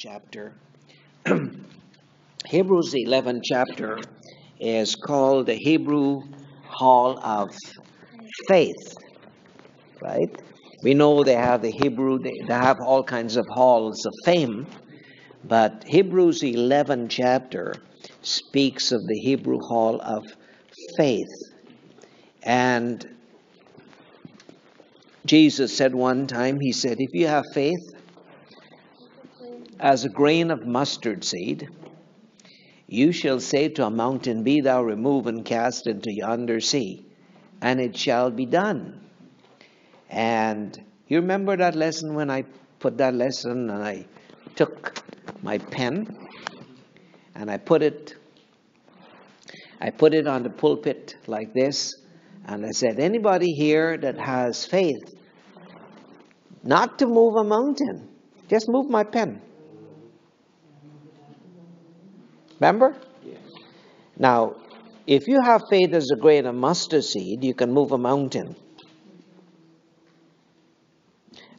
chapter. Hebrews, 11 chapter, is called the Hebrew Hall of Faith, right? We know they have the Hebrew, they, have all kinds of halls of fame, but Hebrews 11 chapter speaks of the Hebrew Hall of Faith. And Jesus said one time, He said, If you have faith as a grain of mustard seed, you shall say to a mountain, Be thou removed and cast into yonder sea, and it shall be done. And you remember that lesson when I put that lesson and I took my pen and I put it I put it on the pulpit like this and I said anybody here that has faith not to move a mountain just move my pen Remember? Yes. Now, if you have faith as a grain of mustard seed, you can move a mountain.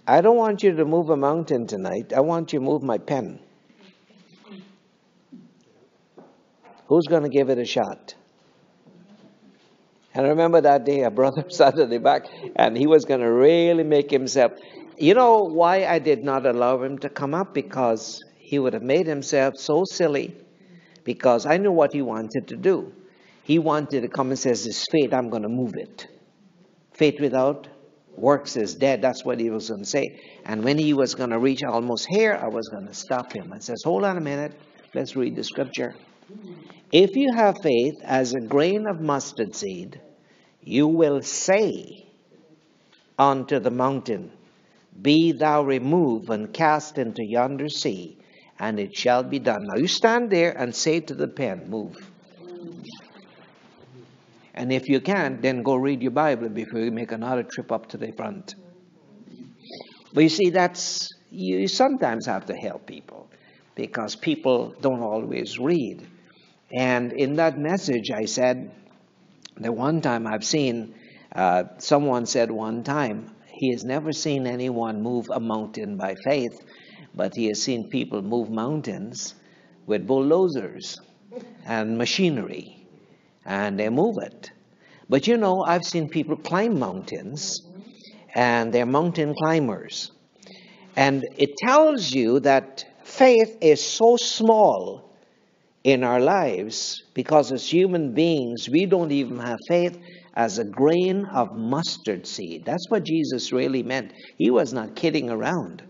I don't want you to move a mountain tonight. I want you to move my pen. Who's going to give it a shot? And I remember that day, a brother sat at the back, and he was going to really make himself. You know why I did not allow him to come up? Because he would have made himself so silly because I knew what he wanted to do. He wanted to come and says, "This faith, I'm going to move it." Faith without works is dead. That's what he was going to say. And when he was going to reach almost here, I was going to stop him and says, "Hold on a minute. Let's read the scripture. If you have faith as a grain of mustard seed, you will say unto the mountain, Be thou removed and cast into yonder sea, and it shall be done. Now you stand there and say to the pen, Move. And if you can't, then go read your Bible before you make another trip up to the front. But you see, that's, you sometimes have to help people because people don't always read. And in that message, I said the one time I've seen, uh, someone said one time, he has never seen anyone move a mountain by faith but he has seen people move mountains with bulldozers and machinery, and they move it. But you know, I've seen people climb mountains, and they're mountain climbers. And it tells you that faith is so small in our lives because as human beings, we don't even have faith as a grain of mustard seed. That's what Jesus really meant. He was not kidding around.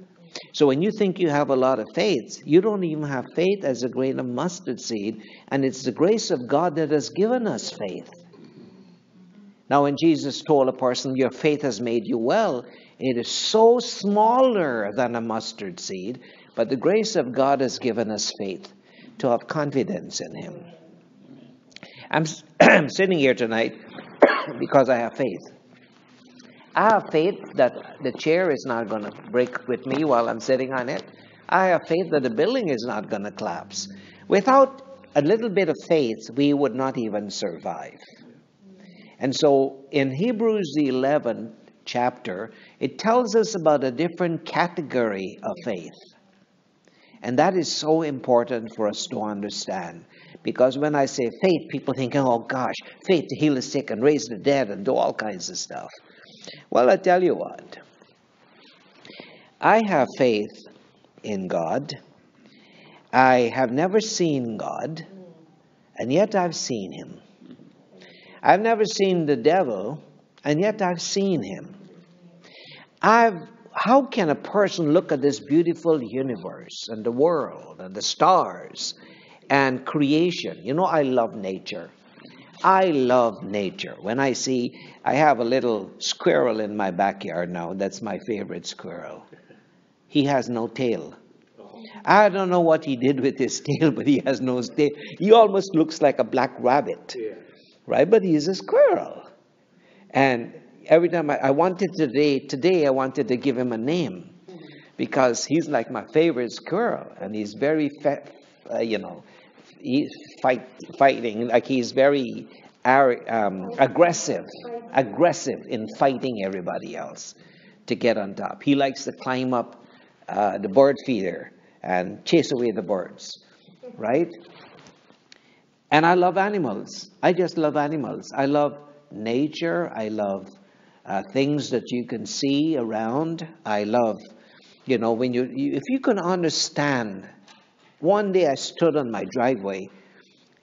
So when you think you have a lot of faith, you don't even have faith as a grain of mustard seed, and it's the grace of God that has given us faith. Now, when Jesus told a person, Your faith has made you well, it is so smaller than a mustard seed, but the grace of God has given us faith to have confidence in Him. I'm, I'm sitting here tonight because I have faith. I have faith that the chair is not going to break with me while I'm sitting on it. I have faith that the building is not going to collapse. Without a little bit of faith, we would not even survive. And so in Hebrews, the 11th chapter, it tells us about a different category of faith. And that is so important for us to understand. Because when I say faith, people think, oh gosh, faith to heal the sick and raise the dead and do all kinds of stuff. Well, I tell you what. I have faith in God. I have never seen God, and yet I've seen him. I've never seen the devil, and yet I've seen him. I've how can a person look at this beautiful universe and the world and the stars and creation? You know, I love nature. I love nature. When I see, I have a little squirrel in my backyard now. That's my favorite squirrel. He has no tail. I don't know what he did with his tail, but he has no tail. He almost looks like a black rabbit, right? But he's a squirrel. And every time I, I wanted today, today I wanted to give him a name because he's like my favorite squirrel, and he's very, fa- uh, you know, he's fight, fighting, like he's very um, aggressive, aggressive in fighting everybody else to get on top. He likes to climb up uh, the bird feeder and chase away the birds, right? And I love animals. I just love animals. I love nature. I love uh, things that you can see around. I love, you know, when you, you, if you can understand. One day I stood on my driveway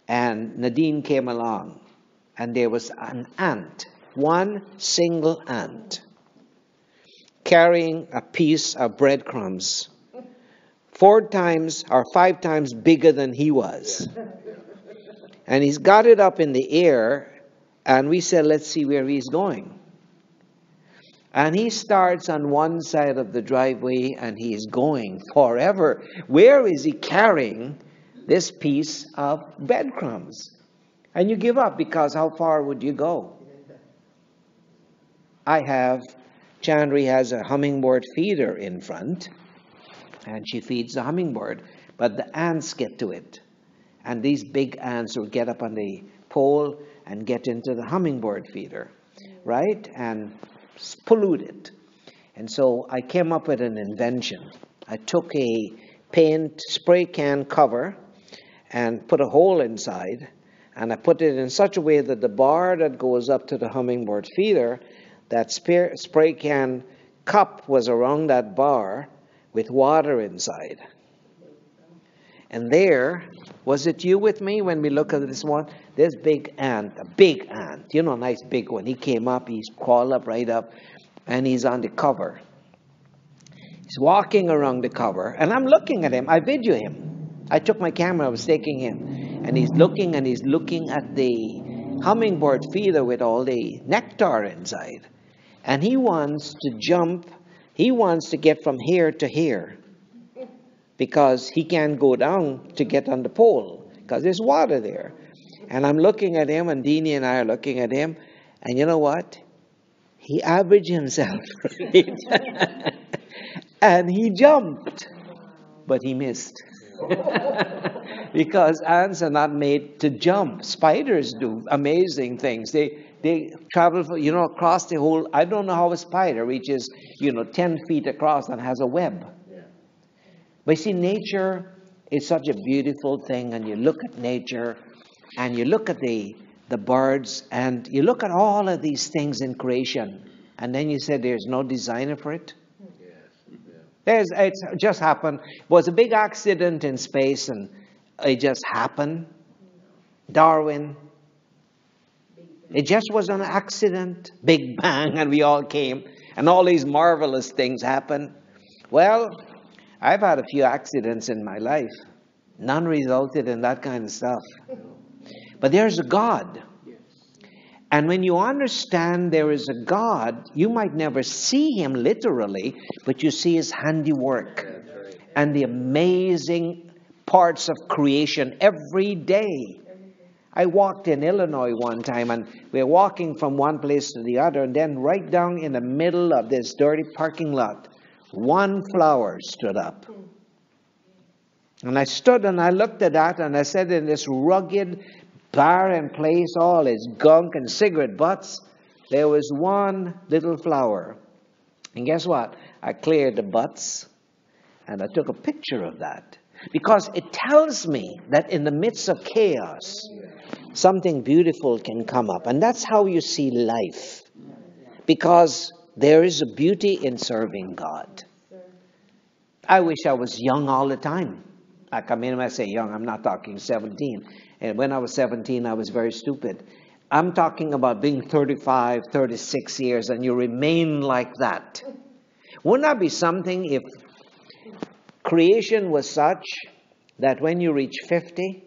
and Nadine came along and there was an ant, one single ant, carrying a piece of breadcrumbs, four times or five times bigger than he was. And he's got it up in the air, and we said, let's see where he's going. And he starts on one side of the driveway and he's going forever. Where is he carrying this piece of breadcrumbs? And you give up because how far would you go? I have, Chandri has a hummingbird feeder in front, and she feeds the hummingbird, but the ants get to it. And these big ants will get up on the pole and get into the hummingbird feeder, right? And pollute it. And so I came up with an invention. I took a paint spray can cover and put a hole inside, and I put it in such a way that the bar that goes up to the hummingbird feeder, that spray can cup was around that bar with water inside. And there, was it you with me when we look at this one? This big ant, a big ant, you know, a nice big one. He came up, he's crawled up right up, and he's on the cover. He's walking around the cover, and I'm looking at him. I video him. I took my camera, I was taking him, and he's looking and he's looking at the hummingbird feeder with all the nectar inside. And he wants to jump, he wants to get from here to here because he can't go down to get on the pole because there's water there. And I'm looking at him, and Deanie and I are looking at him, and you know what? He averaged himself, and he jumped, but he missed. because ants are not made to jump. Spiders do amazing things. They they travel, for, you know, across the whole. I don't know how a spider reaches, you know, ten feet across and has a web. But you see, nature is such a beautiful thing, and you look at nature and you look at the, the birds and you look at all of these things in creation, and then you say there's no designer for it. There's, it's just happened. It was a big accident in space, and it just happened. Darwin. It just was an accident, big bang, and we all came, and all these marvelous things happened. Well, I've had a few accidents in my life. None resulted in that kind of stuff. But there's a God. And when you understand there is a God, you might never see him literally, but you see his handiwork and the amazing parts of creation every day. I walked in Illinois one time and we were walking from one place to the other, and then right down in the middle of this dirty parking lot, one flower stood up. And I stood and I looked at that and I said, in this rugged, barren place, all its gunk and cigarette butts, there was one little flower. And guess what? I cleared the butts and I took a picture of that. Because it tells me that in the midst of chaos, something beautiful can come up. And that's how you see life. Because there is a beauty in serving God. I wish I was young all the time. I come in and I say young, I'm not talking 17. And when I was 17, I was very stupid. I'm talking about being 35, 36 years, and you remain like that. Wouldn't that be something if creation was such that when you reach 50,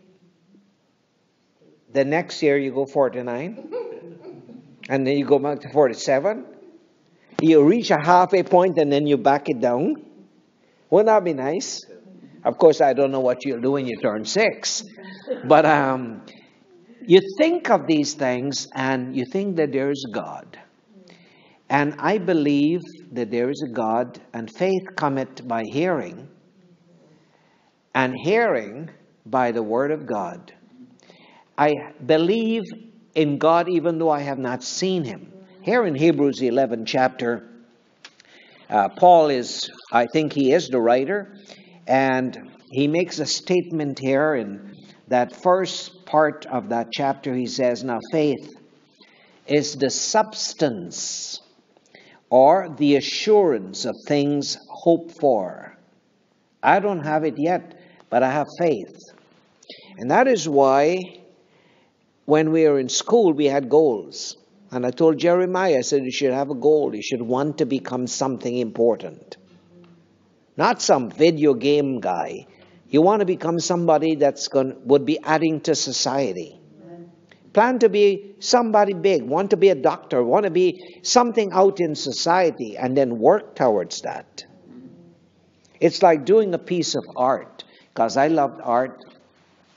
the next year you go 49, and then you go back to 47, you reach a halfway point and then you back it down. Wouldn't that be nice? Of course, I don't know what you'll do when you turn six. But um, you think of these things and you think that there is God. And I believe that there is a God, and faith cometh by hearing, and hearing by the word of God. I believe in God even though I have not seen him. Here in Hebrews 11 chapter, uh, Paul is, I think he is the writer, And he makes a statement here in that first part of that chapter. He says, Now faith is the substance or the assurance of things hoped for. I don't have it yet, but I have faith. And that is why when we were in school, we had goals. And I told Jeremiah, I said, you should have a goal. You should want to become something important. Not some video game guy. You want to become somebody that's going would be adding to society. Plan to be somebody big, want to be a doctor, want to be something out in society, and then work towards that. It's like doing a piece of art, because I loved art.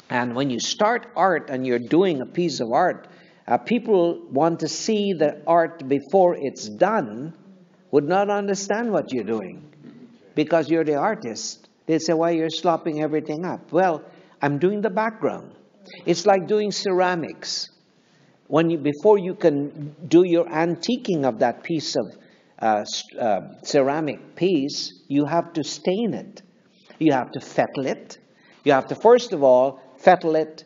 And when you start art and you're doing a piece of art, uh, people want to see the art before it's done, would not understand what you're doing because you're the artist. They say, Why you're slopping everything up? Well, I'm doing the background. It's like doing ceramics. When you, before you can do your antiquing of that piece of uh, uh, ceramic piece, you have to stain it. You have to fettle it. You have to, first of all, fettle it,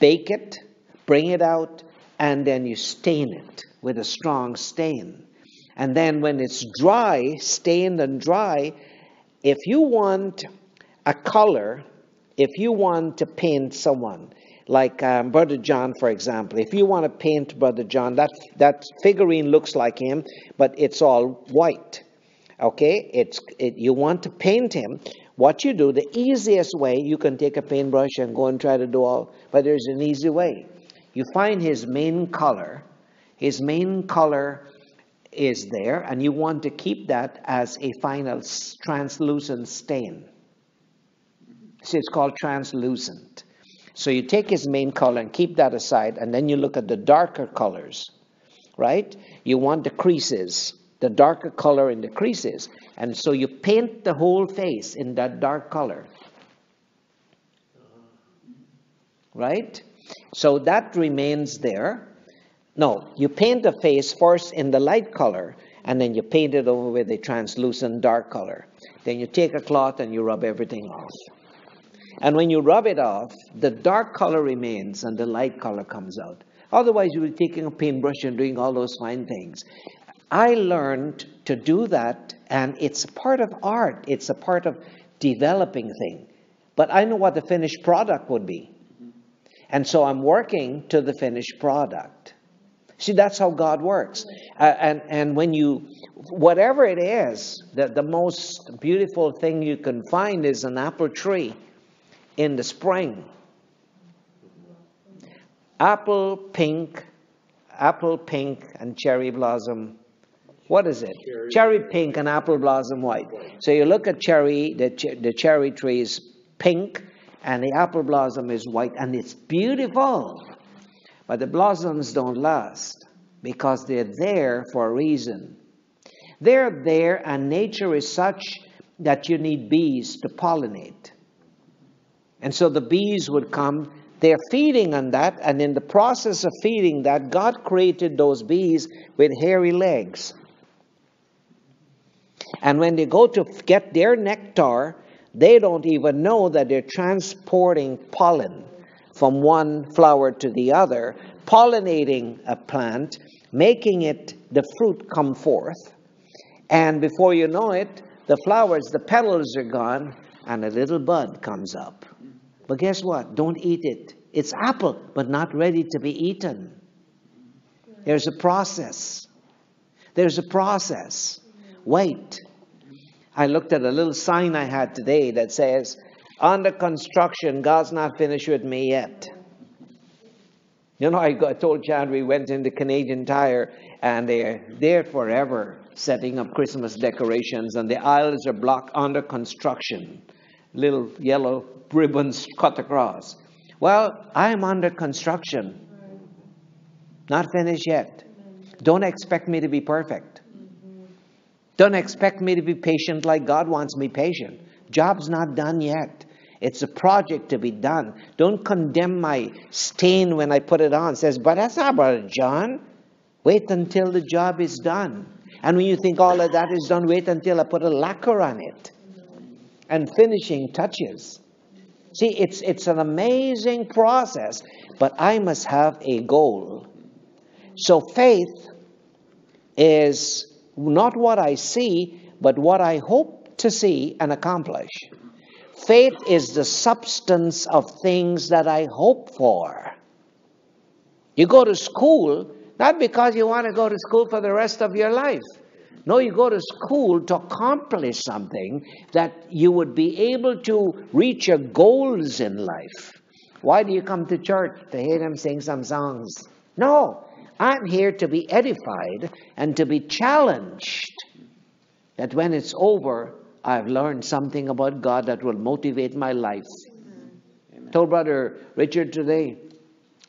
bake it, bring it out, and then you stain it with a strong stain. And then when it's dry, stained and dry, if you want a color, if you want to paint someone, like um, Brother John, for example, if you want to paint Brother John, that, that figurine looks like him, but it's all white. Okay? It's, it, you want to paint him. What you do, the easiest way, you can take a paintbrush and go and try to do all, but there's an easy way. You find his main color. His main color is there, and you want to keep that as a final translucent stain. So it's called translucent. So you take his main color and keep that aside, and then you look at the darker colors, right? You want the creases, the darker color in the creases. And so you paint the whole face in that dark color. Right? So that remains there. No, you paint the face first in the light color, and then you paint it over with a translucent dark color. Then you take a cloth and you rub everything off. And when you rub it off, the dark color remains and the light color comes out. Otherwise, you will be taking a paintbrush and doing all those fine things. I learned to do that, and it's a part of art. It's a part of developing thing. But I know what the finished product would be. And so I'm working to the finished product. See, that's how God works. Uh, and, and when you, whatever it is, the, the most beautiful thing you can find is an apple tree in the spring. Apple pink, apple pink, and cherry blossom. What is it? Cherry, cherry pink and apple blossom white. So you look at cherry, the, ch- the cherry tree is pink, and the apple blossom is white, and it's beautiful. But the blossoms don't last because they're there for a reason. They're there, and nature is such that you need bees to pollinate. And so the bees would come, they're feeding on that, and in the process of feeding that, God created those bees with hairy legs. And when they go to get their nectar, they don't even know that they're transporting pollen from one flower to the other, pollinating a plant, making it the fruit come forth. And before you know it, the flowers, the petals are gone, and a little bud comes up. But guess what? Don't eat it. It's apple, but not ready to be eaten. There's a process. There's a process. Wait. I looked at a little sign I had today that says, under construction, God's not finished with me yet. You know, I, got, I told Chad we went into Canadian Tire and they're there forever setting up Christmas decorations and the aisles are blocked under construction. Little yellow ribbons cut across. Well, I'm under construction. Not finished yet. Don't expect me to be perfect. Don't expect me to be patient like God wants me patient. Job's not done yet. It's a project to be done. Don't condemn my stain when I put it on. says, but that's not Brother John. Wait until the job is done. And when you think all of that is done, wait until I put a lacquer on it. and finishing touches. See, it's, it's an amazing process, but I must have a goal. So faith is not what I see, but what I hope to see and accomplish. Faith is the substance of things that I hope for. You go to school not because you want to go to school for the rest of your life. No, you go to school to accomplish something that you would be able to reach your goals in life. Why do you come to church? To hear them sing some songs. No, I'm here to be edified and to be challenged that when it's over, I've learned something about God that will motivate my life. Amen. Told Brother Richard today,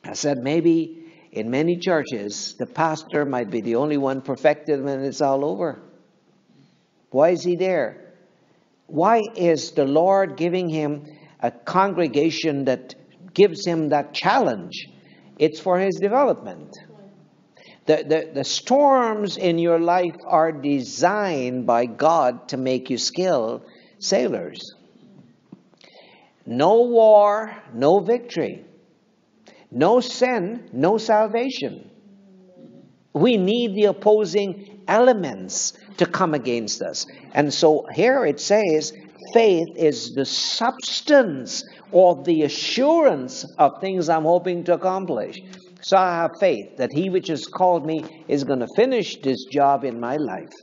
I said, maybe in many churches, the pastor might be the only one perfected when it's all over. Why is he there? Why is the Lord giving him a congregation that gives him that challenge? It's for his development. The, the, the storms in your life are designed by God to make you skilled sailors. No war, no victory. No sin, no salvation. We need the opposing elements to come against us. And so here it says faith is the substance or the assurance of things I'm hoping to accomplish. So I have faith that he which has called me is going to finish this job in my life.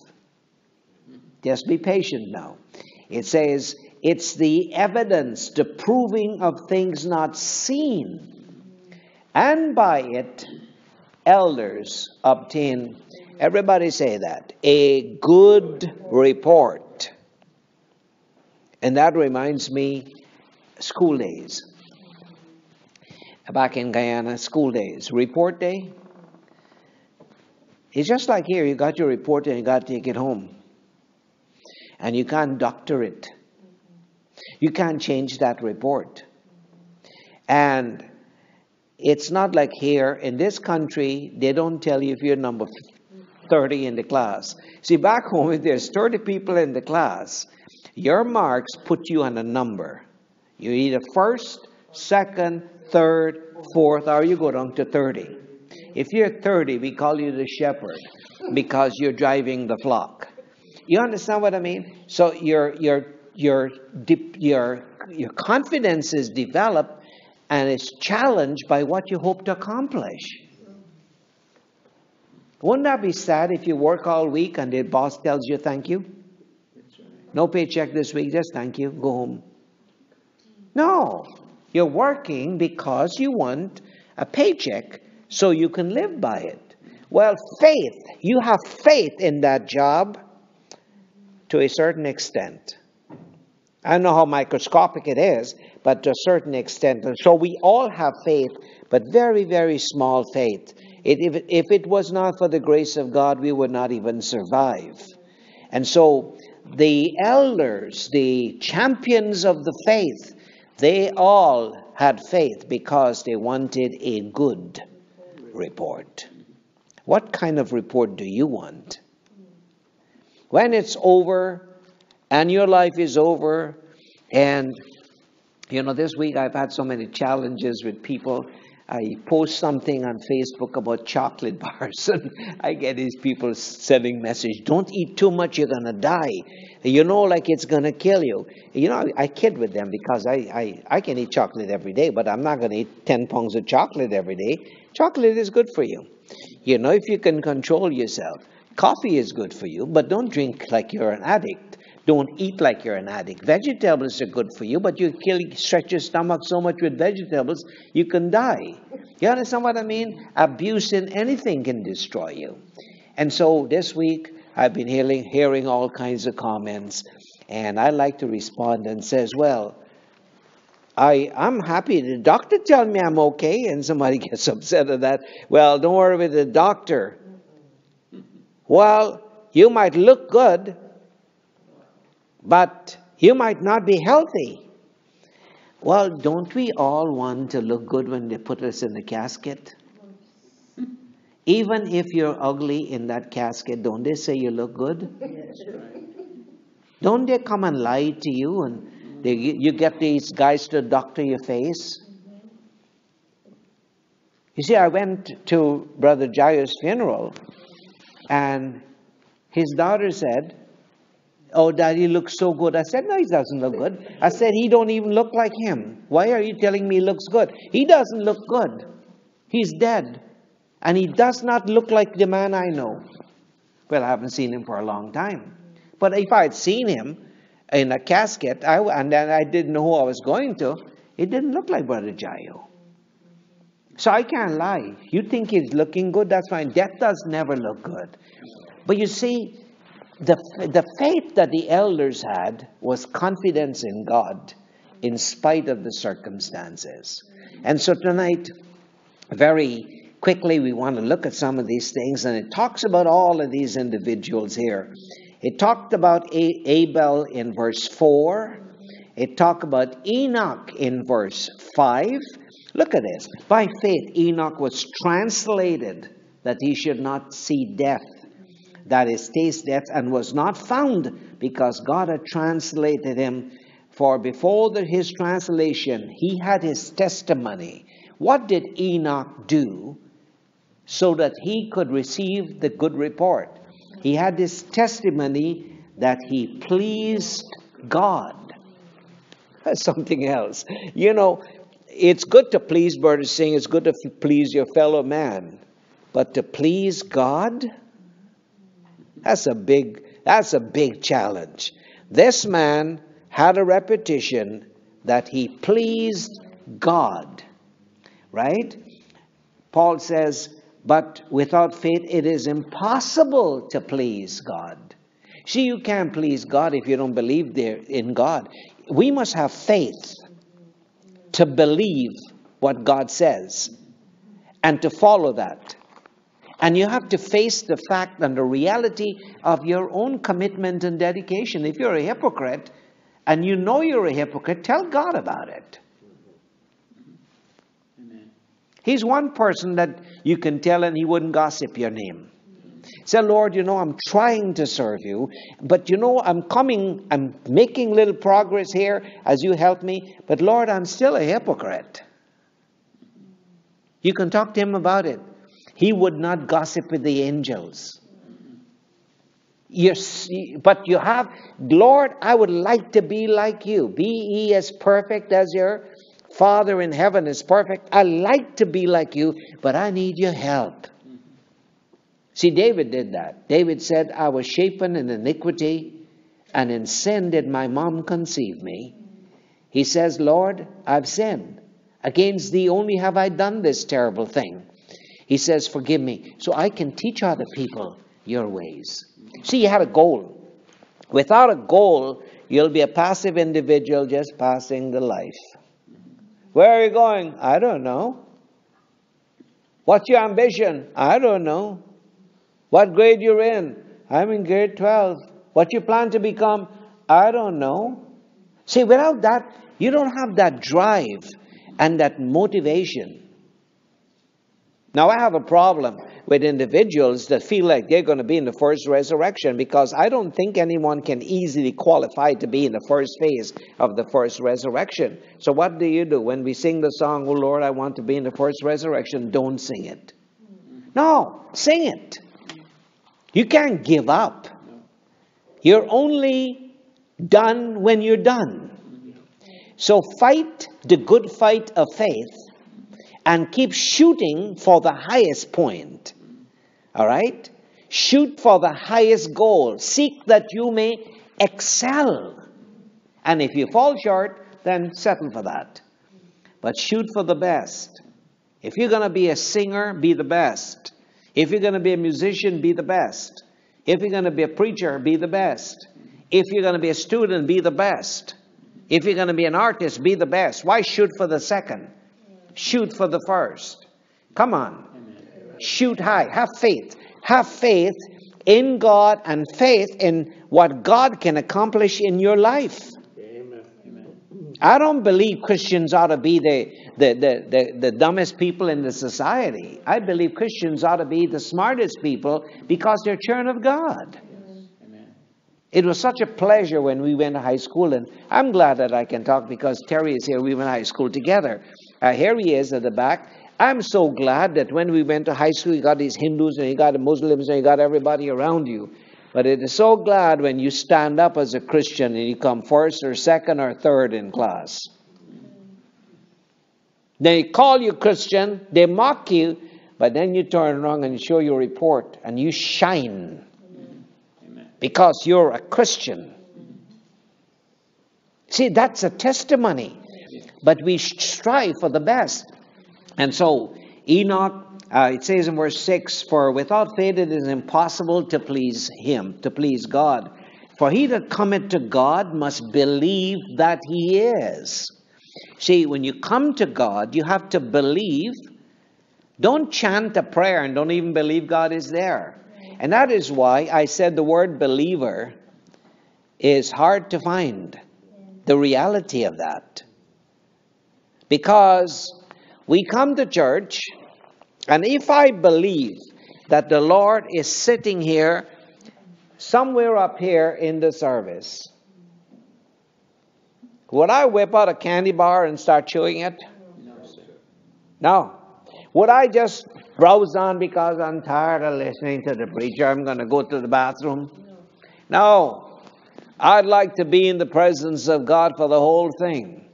Just be patient now. It says, it's the evidence, the proving of things not seen and by it elders obtain, everybody say that, a good report. And that reminds me, school days. Back in Guyana, school days, report day. It's just like here, you got your report and you got to take it home. And you can't doctor it. You can't change that report. And it's not like here in this country, they don't tell you if you're number 30 in the class. See, back home, if there's 30 people in the class, your marks put you on a number. You're either first, second, third, fourth, or you go down to 30. If you're 30, we call you the shepherd because you're driving the flock. You understand what I mean? So your your your your your confidence is developed and is challenged by what you hope to accomplish. Wouldn't that be sad if you work all week and the boss tells you thank you? No paycheck this week, just thank you, go home. No, you're working because you want a paycheck so you can live by it. Well, faith, you have faith in that job to a certain extent. I don't know how microscopic it is, but to a certain extent. And so we all have faith, but very, very small faith. It, if, if it was not for the grace of God, we would not even survive. And so the elders, the champions of the faith, they all had faith because they wanted a good report. What kind of report do you want? When it's over and your life is over and you know, this week I've had so many challenges with people. I post something on Facebook about chocolate bars, and I get these people sending message, "Don't eat too much, you're gonna die." You know, like it's gonna kill you. You know, I, I kid with them because I, I I can eat chocolate every day, but I'm not gonna eat ten pounds of chocolate every day. Chocolate is good for you. You know, if you can control yourself. Coffee is good for you, but don't drink like you're an addict. Don't eat like you're an addict. Vegetables are good for you, but you kill, stretch your stomach so much with vegetables, you can die. You understand what I mean? Abuse in anything can destroy you. And so this week, I've been hearing, hearing all kinds of comments, and I like to respond and says, well, I, I'm happy. The doctor tells me I'm okay, and somebody gets upset at that. Well, don't worry with the doctor. Well, you might look good, but you might not be healthy. Well, don't we all want to look good when they put us in the casket? Even if you're ugly in that casket, don't they say you look good? Don't they come and lie to you and they, you get these guys to doctor your face? Mm-hmm. You see, I went to Brother Jairus' funeral and his daughter said, Oh, daddy looks so good. I said, No, he doesn't look good. I said, He don't even look like him. Why are you telling me he looks good? He doesn't look good. He's dead. And he does not look like the man I know. Well, I haven't seen him for a long time. But if I had seen him in a casket, I, and then I didn't know who I was going to, it didn't look like Brother Jayo. So I can't lie. You think he's looking good, that's fine. Death does never look good. But you see, the, the faith that the elders had was confidence in God in spite of the circumstances. And so tonight, very quickly, we want to look at some of these things, and it talks about all of these individuals here. It talked about Abel in verse 4. It talked about Enoch in verse 5. Look at this. By faith, Enoch was translated that he should not see death that is taste death, and was not found because God had translated him. For before the, his translation, he had his testimony. What did Enoch do so that he could receive the good report? He had this testimony that he pleased God. Something else. You know, it's good to please Bird saying it's good to please your fellow man, but to please God, that's a big, that's a big challenge. This man had a repetition that he pleased God. Right? Paul says, but without faith it is impossible to please God. See, you can't please God if you don't believe there in God. We must have faith to believe what God says and to follow that. And you have to face the fact and the reality of your own commitment and dedication. If you're a hypocrite and you know you're a hypocrite, tell God about it. Amen. He's one person that you can tell and he wouldn't gossip your name. Say, Lord, you know, I'm trying to serve you, but you know, I'm coming, I'm making little progress here as you help me, but Lord, I'm still a hypocrite. You can talk to him about it. He would not gossip with the angels. Yes, but you have, Lord, I would like to be like you. Be ye as perfect as your Father in heaven is perfect. I like to be like you, but I need your help. See, David did that. David said, I was shapen in iniquity, and in sin did my mom conceive me. He says, Lord, I've sinned. Against thee only have I done this terrible thing. He says, Forgive me, so I can teach other people your ways. See, you had a goal. Without a goal, you'll be a passive individual just passing the life. Where are you going? I don't know. What's your ambition? I don't know. What grade you're in? I'm in grade 12. What you plan to become? I don't know. See, without that, you don't have that drive and that motivation. Now, I have a problem with individuals that feel like they're going to be in the first resurrection because I don't think anyone can easily qualify to be in the first phase of the first resurrection. So, what do you do when we sing the song, Oh Lord, I want to be in the first resurrection? Don't sing it. No, sing it. You can't give up. You're only done when you're done. So, fight the good fight of faith and keep shooting for the highest point. All right? Shoot for the highest goal. Seek that you may excel. And if you fall short, then settle for that. But shoot for the best. If you're going to be a singer, be the best. If you're going to be a musician, be the best. If you're going to be a preacher, be the best. If you're going to be a student, be the best. If you're going to be an artist, be the best. Why shoot for the second? Shoot for the first. Come on. Shoot high. Have faith. Have faith in God and faith in what God can accomplish in your life. I don't believe Christians ought to be the, the, the, the, the dumbest people in the society. I believe Christians ought to be the smartest people because they're children of God. It was such a pleasure when we went to high school, and I'm glad that I can talk because Terry is here. We went to high school together. Uh, here he is at the back. I'm so glad that when we went to high school, you got these Hindus and you got the Muslims and you got everybody around you. But it is so glad when you stand up as a Christian and you come first or second or third in class. They call you Christian, they mock you, but then you turn around and show your report and you shine because you're a Christian. See, that's a testimony. But we strive for the best. And so, Enoch, uh, it says in verse 6 For without faith it is impossible to please him, to please God. For he that cometh to God must believe that he is. See, when you come to God, you have to believe. Don't chant a prayer and don't even believe God is there. And that is why I said the word believer is hard to find the reality of that. Because we come to church, and if I believe that the Lord is sitting here, somewhere up here in the service, would I whip out a candy bar and start chewing it? No. Sir. No. Would I just browse on because I'm tired of listening to the preacher? I'm going to go to the bathroom? No. I'd like to be in the presence of God for the whole thing.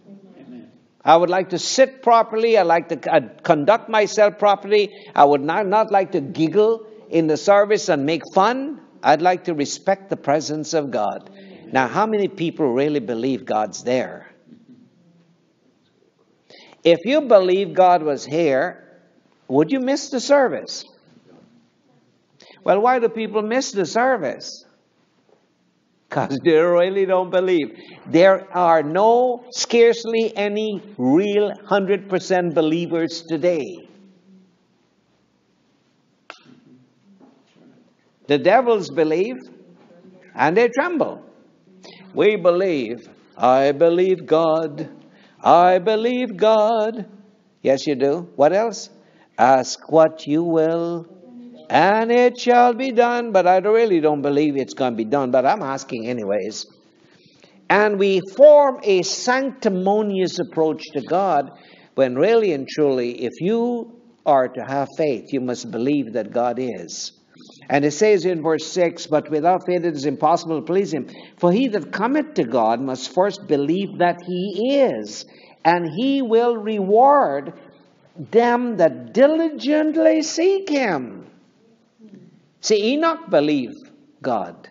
I would like to sit properly. I like to uh, conduct myself properly. I would not, not like to giggle in the service and make fun. I'd like to respect the presence of God. Now, how many people really believe God's there? If you believe God was here, would you miss the service? Well, why do people miss the service? Because they really don't believe. There are no, scarcely any real 100% believers today. The devils believe and they tremble. We believe. I believe God. I believe God. Yes, you do. What else? Ask what you will, and it shall be done. But I really don't believe it's going to be done, but I'm asking anyways. And we form a sanctimonious approach to God when really and truly, if you are to have faith, you must believe that God is. And it says in verse 6 But without faith it is impossible to please him. For he that cometh to God must first believe that he is, and he will reward them that diligently seek him. See, Enoch believed God,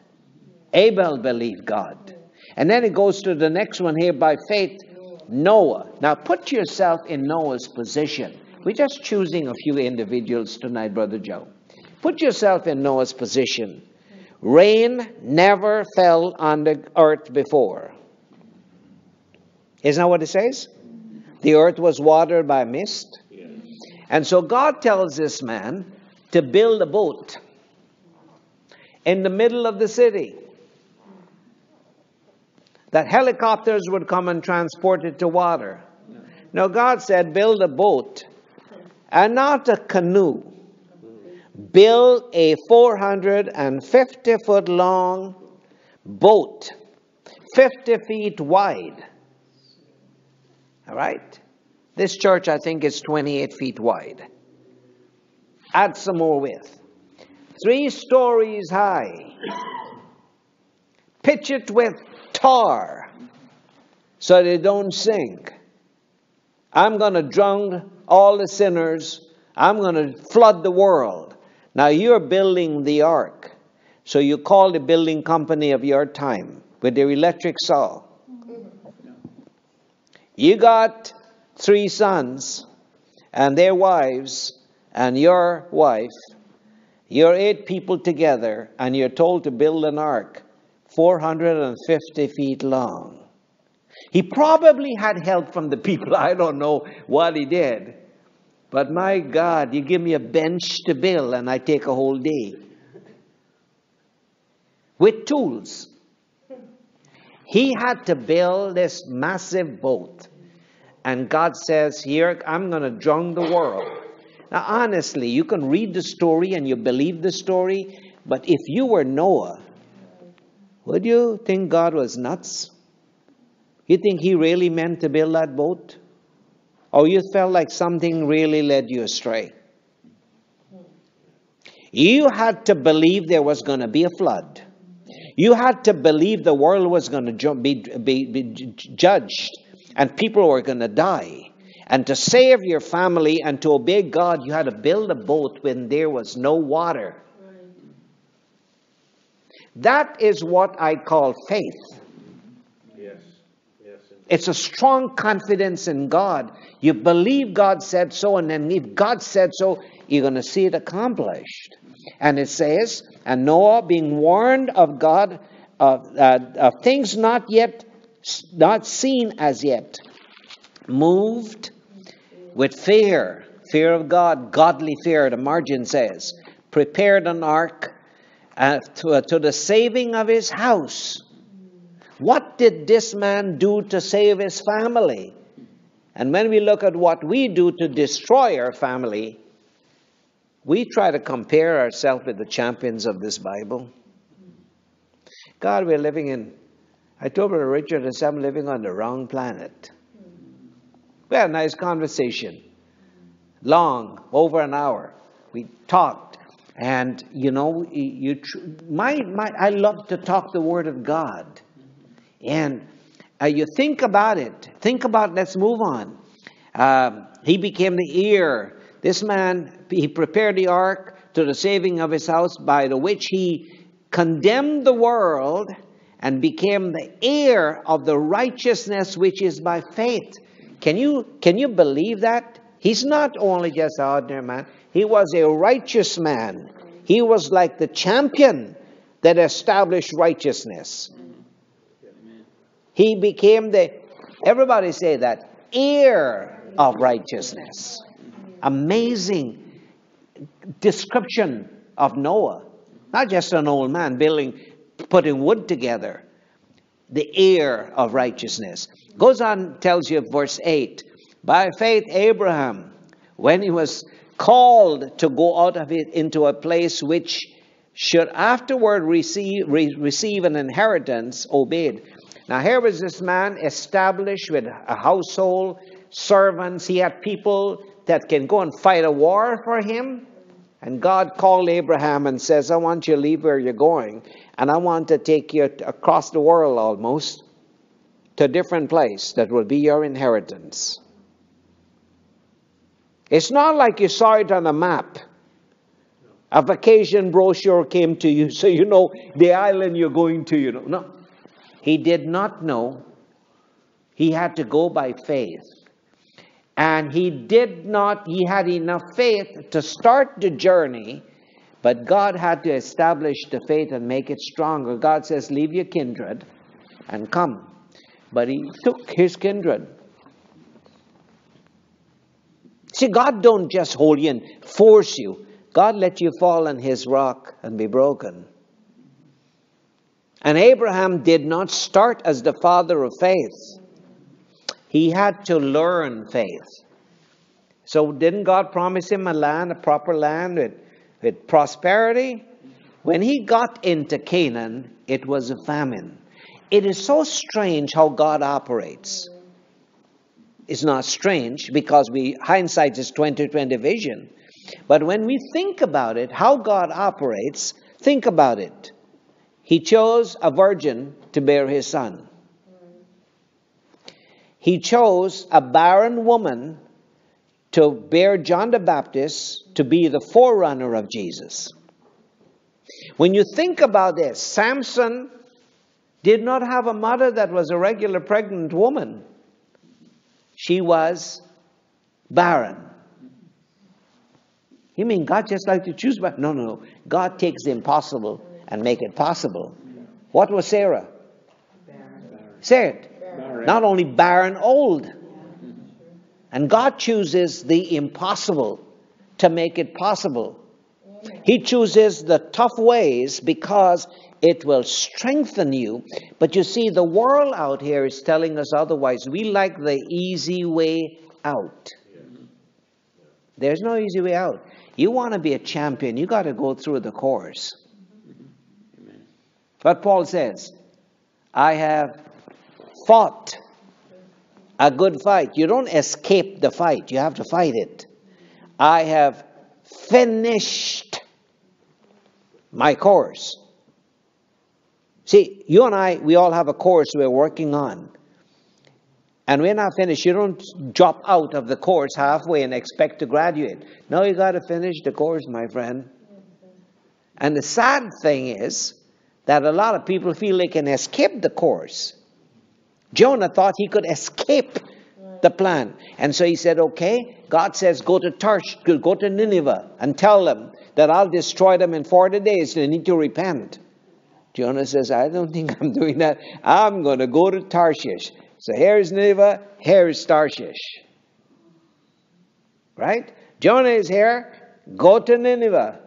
Abel believed God. And then it goes to the next one here by faith, Noah. Now put yourself in Noah's position. We're just choosing a few individuals tonight, Brother Joe. Put yourself in Noah's position. Rain never fell on the earth before. Isn't that what it says? The earth was watered by mist. And so God tells this man to build a boat in the middle of the city. That helicopters would come and transport it to water. Now, God said, build a boat and not a canoe. Build a 450 foot long boat, 50 feet wide. All right? This church, I think, is 28 feet wide. Add some more width. Three stories high. Pitch it with tar so they don't sink. I'm going to drown all the sinners. I'm going to flood the world. Now you're building the ark. So you call the building company of your time with their electric saw. You got three sons and their wives and your wife, you're eight people together, and you're told to build an ark 450 feet long. He probably had help from the people. I don't know what he did. But my God, you give me a bench to build, and I take a whole day. With tools. He had to build this massive boat. And God says, Here, I'm going to drown the world. Now, honestly, you can read the story and you believe the story, but if you were Noah, Would you think God was nuts? You think He really meant to build that boat? Or you felt like something really led you astray? You had to believe there was going to be a flood. You had to believe the world was going to be, be, be judged and people were going to die. And to save your family and to obey God, you had to build a boat when there was no water. That is what I call faith. Yes. Yes. It's a strong confidence in God. You believe God said so, and then if God said so, you're going to see it accomplished. And it says, and Noah, being warned of God of, uh, of things not yet, not seen as yet, moved with fear, fear of God, godly fear, the margin says, prepared an ark uh, to, uh, to the saving of his house. What did this man do to save his family? And when we look at what we do to destroy our family, we try to compare ourselves with the champions of this Bible. God, we're living in, I told Richard and I'm living on the wrong planet. We had a nice conversation, long, over an hour. We talked, and you know, you, my, my, I love to talk the Word of God, and uh, you think about it. Think about. Let's move on. Um, he became the ear this man, he prepared the ark to the saving of his house, by the which he condemned the world and became the heir of the righteousness which is by faith. Can you, can you believe that? He's not only just an ordinary man, he was a righteous man. He was like the champion that established righteousness. He became the, everybody say that, heir of righteousness amazing description of Noah. Not just an old man building, putting wood together. The heir of righteousness. Goes on, tells you, verse 8 By faith, Abraham, when he was called to go out of it into a place which should afterward receive, re- receive an inheritance, obeyed. Now, here was this man established with a household, servants. He had people that can go and fight a war for him. And God called Abraham and says, I want you to leave where you're going, and I want to take you across the world almost to a different place that will be your inheritance. It's not like you saw it on a map. A vacation brochure came to you, so you know the island you're going to, you know. No. He did not know. He had to go by faith. And he did not, he had enough faith to start the journey, but God had to establish the faith and make it stronger. God says, Leave your kindred and come. But he took his kindred. See, God don't just hold you and force you. God let you fall on his rock and be broken. And Abraham did not start as the father of faith. He had to learn faith. So, didn't God promise him a land, a proper land with, with prosperity? When he got into Canaan, it was a famine. It is so strange how God operates. It's not strange because we hindsight is 2020 vision. But when we think about it, how God operates, think about it. He chose a virgin to bear his son. He chose a barren woman to bear John the Baptist to be the forerunner of Jesus. When you think about this, Samson did not have a mother that was a regular pregnant woman. She was barren. You mean God just like to choose? But no, no, no. God takes the impossible and make it possible. What was Sarah? Say it. Not only barren, old. And God chooses the impossible to make it possible. He chooses the tough ways because it will strengthen you. But you see, the world out here is telling us otherwise. We like the easy way out. There's no easy way out. You want to be a champion, you got to go through the course. But Paul says, I have fought a good fight. You don't escape the fight, you have to fight it. I have finished my course. See, you and I, we all have a course we're working on. And we're not finished. You don't drop out of the course halfway and expect to graduate. No, you got to finish the course, my friend. And the sad thing is that a lot of people feel they can escape the course. Jonah thought he could escape the plan. And so he said, okay, God says, go to Tarsh, go to Nineveh and tell them that I'll destroy them in 40 days. They need to repent. Jonah says, I don't think I'm doing that. I'm going to go to Tarshish. So here's Nineveh, here's Tarshish. Right? Jonah is here, go to Nineveh.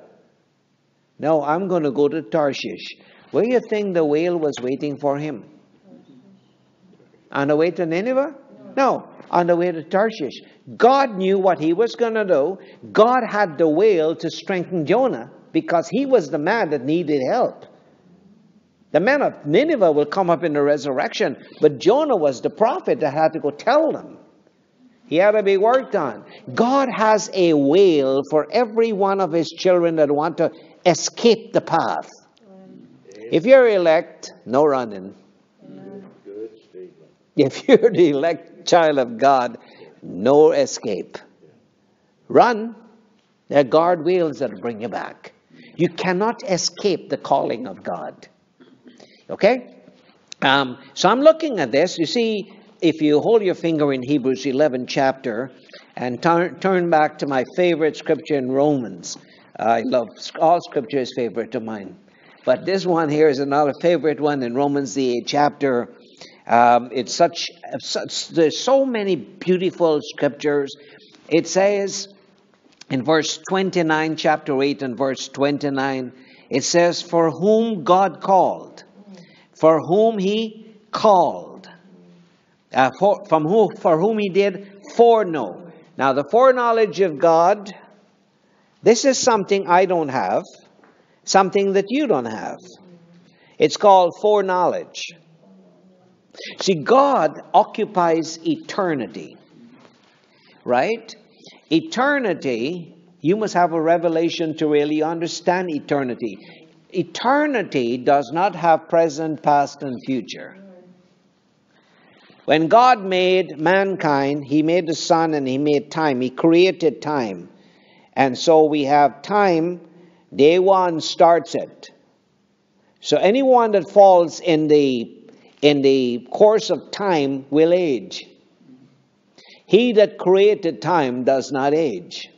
No, I'm going to go to Tarshish. Where you think the whale was waiting for him? On the way to Nineveh? No, on the way to Tarshish. God knew what he was going to do. God had the whale to strengthen Jonah because he was the man that needed help. The man of Nineveh will come up in the resurrection, but Jonah was the prophet that had to go tell them. He had to be worked on. God has a whale for every one of his children that want to escape the path. If you're elect, no running. If you're the elect child of God, no escape. Run. There are guard wheels that bring you back. You cannot escape the calling of God. Okay? Um, so I'm looking at this. You see, if you hold your finger in Hebrews 11 chapter and turn, turn back to my favorite scripture in Romans, I love all scripture is favorite to mine. But this one here is another favorite one in Romans the eighth chapter. Um, it's such, such there's so many beautiful scriptures. It says in verse 29, chapter 8 and verse 29, it says, For whom God called, for whom he called, uh, for, from who, for whom he did foreknow. Now, the foreknowledge of God, this is something I don't have, something that you don't have. It's called foreknowledge. See, God occupies eternity, right? Eternity, you must have a revelation to really understand eternity eternity does not have present, past, and future. When God made mankind, He made the sun and He made time. He created time. And so we have time, day one starts it. So anyone that falls in the in the course of time will age. He that created time does not age.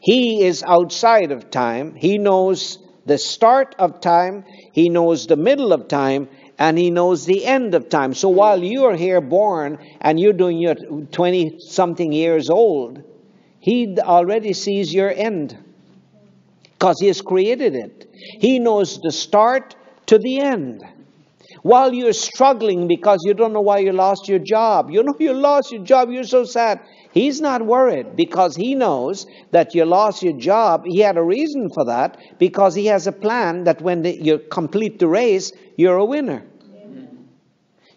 He is outside of time. He knows the start of time, He knows the middle of time, and He knows the end of time. So while you are here born and you're doing your 20 something years old, He already sees your end because He has created it. He knows the start to the end. While you're struggling because you don't know why you lost your job, you know you lost your job, you're so sad. He's not worried because he knows that you lost your job. He had a reason for that because he has a plan that when the, you complete the race, you're a winner.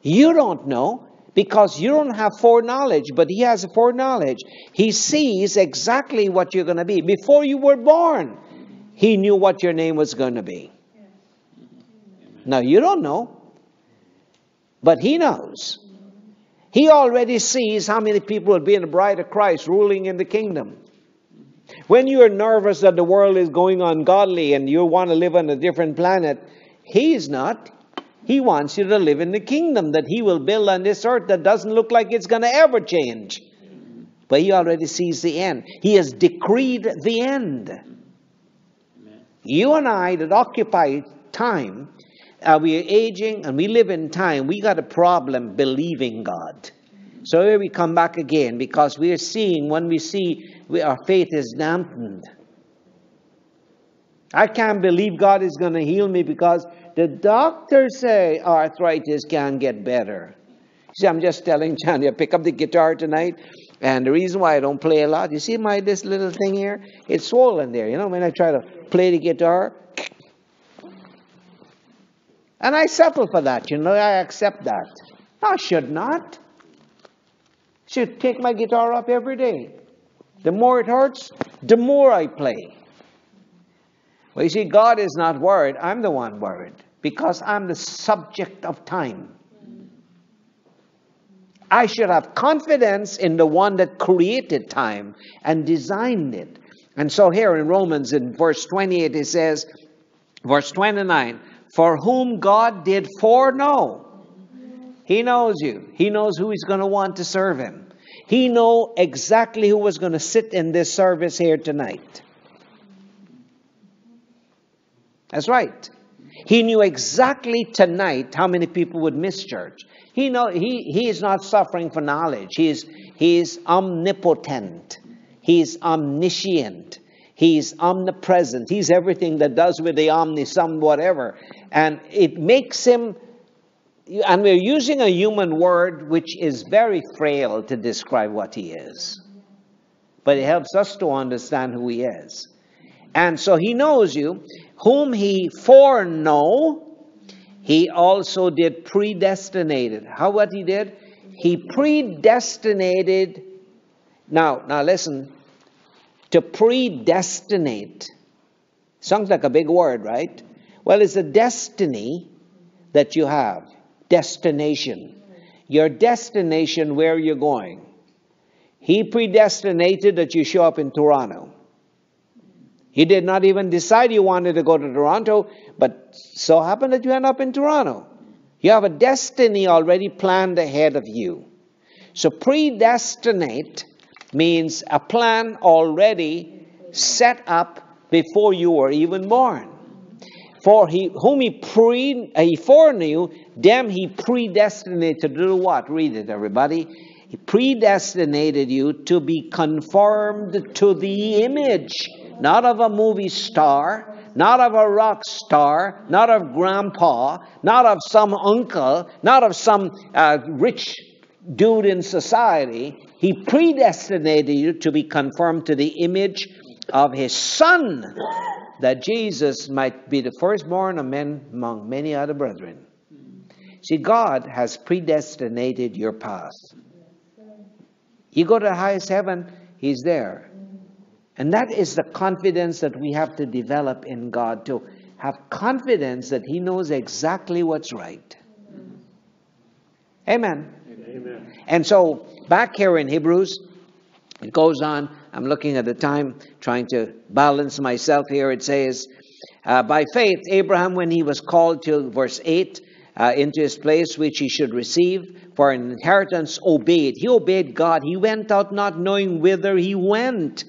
You don't know because you don't have foreknowledge, but he has foreknowledge. He sees exactly what you're going to be. Before you were born, he knew what your name was going to be. Now, you don't know, but he knows. He already sees how many people will be in the bride of Christ ruling in the kingdom. When you are nervous that the world is going ungodly and you want to live on a different planet, He's not. He wants you to live in the kingdom that He will build on this earth that doesn't look like it's going to ever change. But He already sees the end. He has decreed the end. You and I that occupy time uh, we are aging and we live in time, we got a problem believing God. So here we come back again because we are seeing, when we see we, our faith is dampened. I can't believe God is going to heal me because the doctors say arthritis can get better. See, I'm just telling Johnny, I pick up the guitar tonight, and the reason why I don't play a lot, you see my this little thing here? It's swollen there. You know, when I try to play the guitar, And I settle for that, you know, I accept that. I should not. Should take my guitar up every day. The more it hurts, the more I play. Well, you see, God is not worried. I'm the one worried because I'm the subject of time. I should have confidence in the one that created time and designed it. And so here in Romans, in verse 28, it says, verse 29, for whom God did foreknow. He knows you. He knows who he's going to want to serve him. He know exactly who was going to sit in this service here tonight. That's right. He knew exactly tonight how many people would miss church. He know he, he is not suffering for knowledge. He is, he is omnipotent. He's omniscient. He's omnipresent. He's everything that does with the omni, some, whatever. And it makes him, and we're using a human word which is very frail to describe what he is. But it helps us to understand who he is. And so he knows you, whom he foreknow, he also did predestinated. How what he did? He predestinated. Now, now listen. To predestinate sounds like a big word, right? Well, it's a destiny that you have. Destination. Your destination, where you're going. He predestinated that you show up in Toronto. He did not even decide you wanted to go to Toronto, but so happened that you end up in Toronto. You have a destiny already planned ahead of you. So predestinate means a plan already set up before you were even born. For he whom he pre he foreknew, them he predestinated to do what? Read it, everybody. He predestinated you to be conformed to the image not of a movie star, not of a rock star, not of grandpa, not of some uncle, not of some uh, rich dude in society. He predestinated you to be conformed to the image of his son, that Jesus might be the firstborn among many other brethren. See, God has predestinated your path. You go to the highest heaven, He's there. And that is the confidence that we have to develop in God to have confidence that He knows exactly what's right. Amen. And so, back here in Hebrews, it goes on. I'm looking at the time, trying to balance myself here. It says, uh, By faith, Abraham, when he was called to verse 8, uh, into his place which he should receive for an inheritance, obeyed. He obeyed God. He went out not knowing whither he went.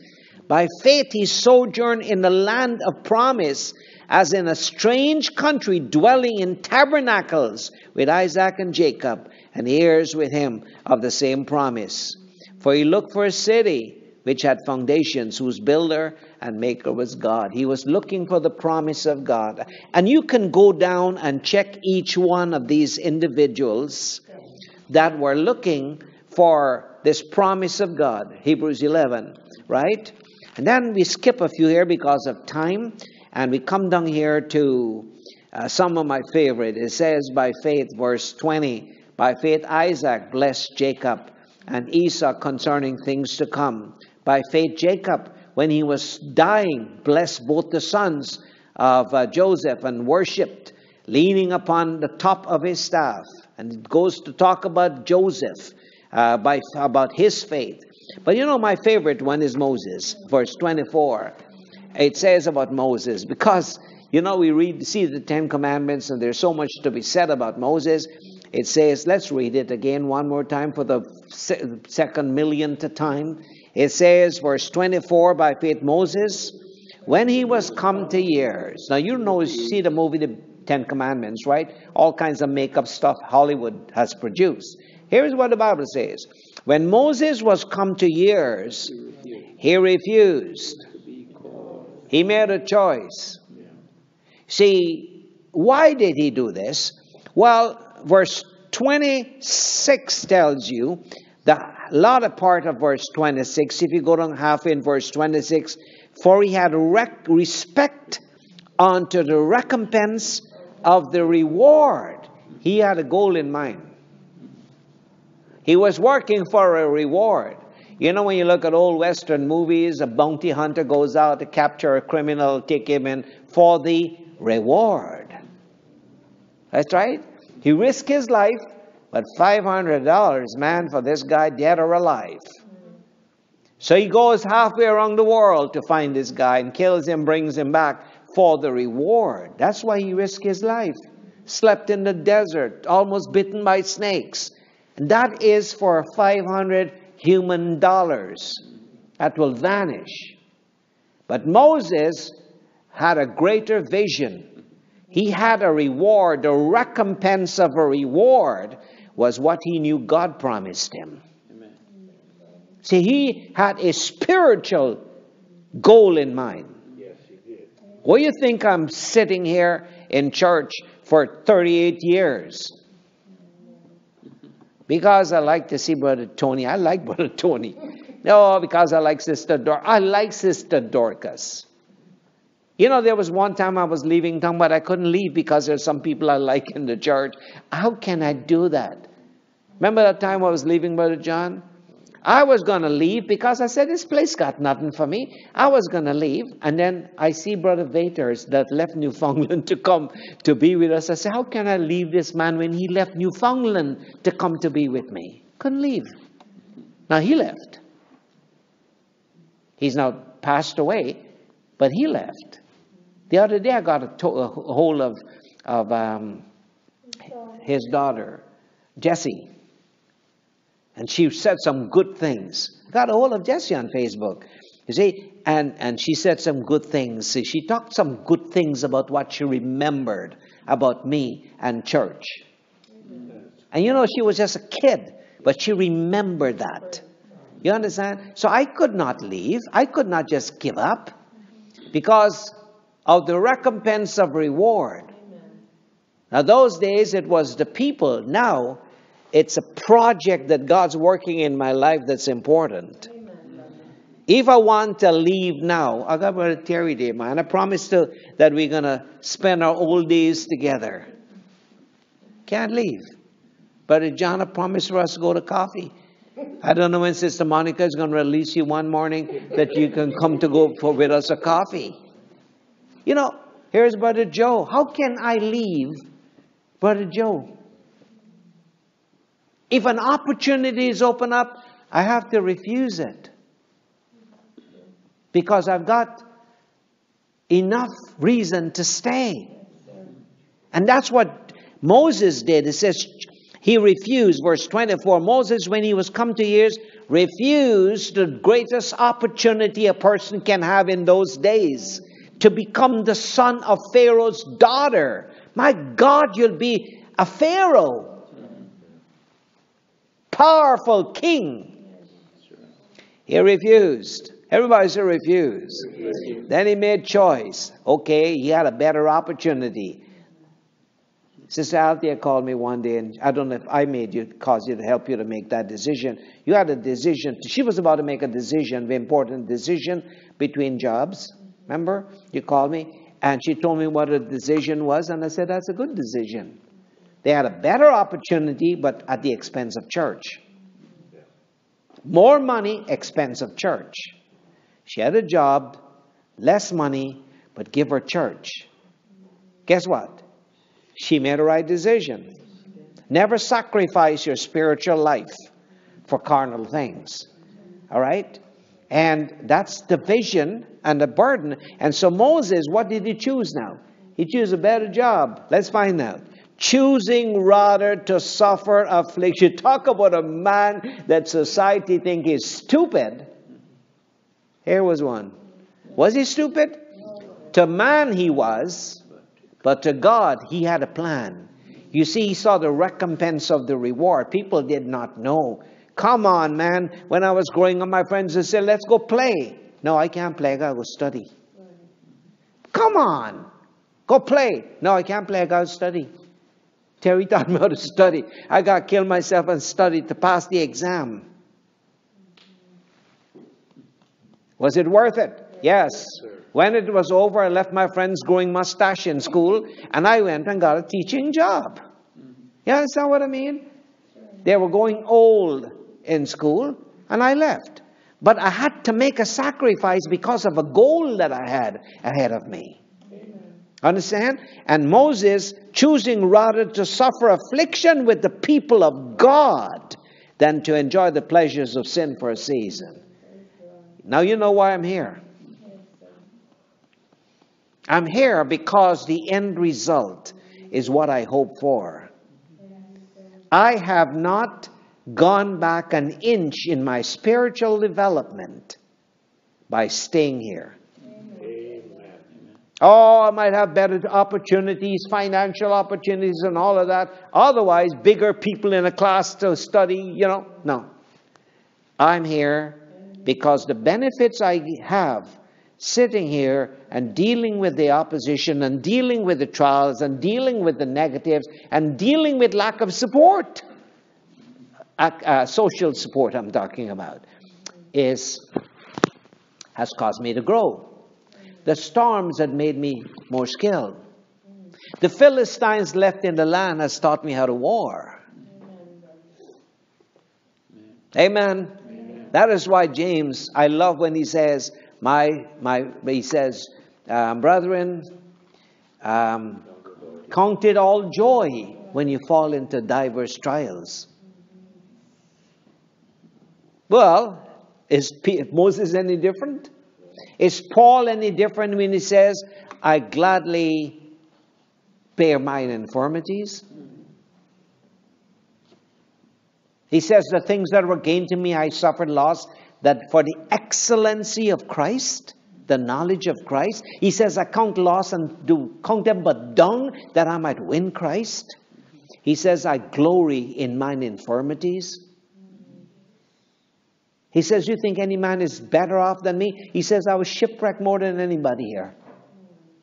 By faith he sojourned in the land of promise, as in a strange country, dwelling in tabernacles with Isaac and Jacob, and heirs with him of the same promise. For he looked for a city which had foundations, whose builder and maker was God. He was looking for the promise of God. And you can go down and check each one of these individuals that were looking for this promise of God. Hebrews 11, right? And then we skip a few here because of time, and we come down here to uh, some of my favorite. It says, by faith, verse 20, by faith Isaac blessed Jacob and Esau concerning things to come. By faith Jacob, when he was dying, blessed both the sons of uh, Joseph and worshipped, leaning upon the top of his staff. And it goes to talk about Joseph, uh, by, about his faith. But you know, my favorite one is Moses, verse 24. It says about Moses, because, you know, we read, see the Ten Commandments, and there's so much to be said about Moses. It says, let's read it again one more time for the second millionth time. It says, verse 24, by faith Moses, when he was come to years. Now, you know, you see the movie, The Ten Commandments, right? All kinds of makeup stuff Hollywood has produced. Here's what the Bible says when Moses was come to years, he refused. He made a choice. See, why did he do this? Well, verse 26 tells you the latter part of verse 26. If you go down half in verse 26, for he had rec- respect unto the recompense of the reward. He had a goal in mind. He was working for a reward. You know, when you look at old Western movies, a bounty hunter goes out to capture a criminal, take him in for the reward. That's right. He risked his life, but $500, man, for this guy, dead or alive. So he goes halfway around the world to find this guy and kills him, brings him back for the reward. That's why he risked his life. Slept in the desert, almost bitten by snakes. And that is for 500 human dollars that will vanish. But Moses had a greater vision. He had a reward, a recompense of a reward was what he knew God promised him. Amen. See, he had a spiritual goal in mind. Yes, he did. What do you think I'm sitting here in church for 38 years? Because I like to see Brother Tony. I like Brother Tony. No, because I like Sister Dor. I like Sister Dorcas. You know, there was one time I was leaving town, but I couldn't leave because there's some people I like in the church. How can I do that? Remember that time I was leaving, Brother John? I was going to leave because I said, this place got nothing for me. I was going to leave. And then I see Brother Vaters that left Newfoundland to come to be with us. I said, how can I leave this man when he left Newfoundland to come to be with me? Couldn't leave. Now he left. He's now passed away, but he left. The other day I got a, to- a hold of, of um, his daughter, Jessie. And she said some good things. Got a hold of Jessie on Facebook. You see, and, and she said some good things. See, she talked some good things about what she remembered about me and church. And you know, she was just a kid, but she remembered that. You understand? So I could not leave. I could not just give up because of the recompense of reward. Now, those days it was the people. Now it's a project that God's working in my life that's important. If I want to leave now, I got Brother Terry there, man. I promised to, that we're going to spend our old days together. Can't leave. Brother John, I promised for us to go to coffee. I don't know when Sister Monica is going to release you one morning that you can come to go for, with us a coffee. You know, here's Brother Joe. How can I leave Brother Joe? If an opportunity is open up, I have to refuse it. Because I've got enough reason to stay. And that's what Moses did. It says he refused. Verse 24 Moses, when he was come to years, refused the greatest opportunity a person can have in those days to become the son of Pharaoh's daughter. My God, you'll be a Pharaoh powerful king. He refused. Everybody said refuse. Then he made choice. Okay, he had a better opportunity. Sister Althea called me one day, and I don't know if I made you, cause you to help you to make that decision. You had a decision. She was about to make a decision, an important decision between jobs. Remember? You called me, and she told me what a decision was, and I said, that's a good decision. They had a better opportunity, but at the expense of church. More money, expense of church. She had a job, less money, but give her church. Guess what? She made a right decision. Never sacrifice your spiritual life for carnal things. All right? And that's the vision and the burden. And so Moses, what did he choose now? He chose a better job. Let's find out choosing rather to suffer affliction. Talk about a man that society think is stupid. Here was one. Was he stupid? To man he was, but to God he had a plan. You see, he saw the recompense of the reward. People did not know. Come on, man. When I was growing up, my friends would say, let's go play. No, I can't play. I gotta go study. Come on. Go play. No, I can't play. I gotta study. Terry taught me how to study. I got to kill myself and study to pass the exam. Was it worth it? Yes. When it was over, I left my friends growing mustache in school and I went and got a teaching job. Mm-hmm. You understand what I mean? They were going old in school and I left. But I had to make a sacrifice because of a goal that I had ahead of me. Understand? And Moses choosing rather to suffer affliction with the people of God than to enjoy the pleasures of sin for a season. Now you know why I'm here. I'm here because the end result is what I hope for. I have not gone back an inch in my spiritual development by staying here. Oh, I might have better opportunities, financial opportunities, and all of that. Otherwise, bigger people in a class to study, you know. No. I'm here because the benefits I have sitting here and dealing with the opposition and dealing with the trials and dealing with the negatives and dealing with lack of support, uh, social support I'm talking about, is has caused me to grow. The storms had made me more skilled. The Philistines left in the land has taught me how to war. Amen. Amen. That is why James, I love when he says, my, my, he says, um, brethren, um, count it all joy when you fall into diverse trials. Well, is Moses any different? Is Paul any different when he says, I gladly bear mine infirmities? He says, The things that were gained to me I suffered loss, that for the excellency of Christ, the knowledge of Christ, he says, I count loss and do count them but dung that I might win Christ. He says, I glory in mine infirmities. He says, You think any man is better off than me? He says, I was shipwrecked more than anybody here.